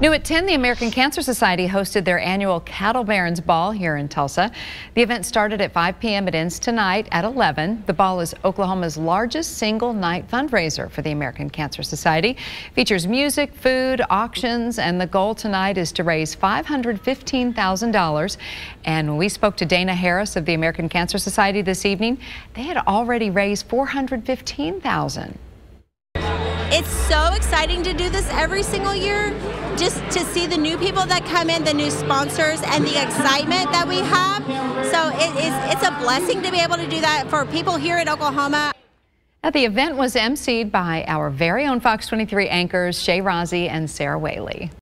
New at 10, the American Cancer Society hosted their annual Cattle Barons Ball here in Tulsa. The event started at 5 p.m. It ends tonight at 11. The ball is Oklahoma's largest single night fundraiser for the American Cancer Society. Features music, food, auctions, and the goal tonight is to raise $515,000. And when we spoke to Dana Harris of the American Cancer Society this evening, they had already raised $415,000. It's so exciting to do this every single year, just to see the new people that come in, the new sponsors, and the excitement that we have. So it is, it's a blessing to be able to do that for people here in Oklahoma. The event was emceed by our very own Fox 23 anchors, Shay Rozzi and Sarah Whaley.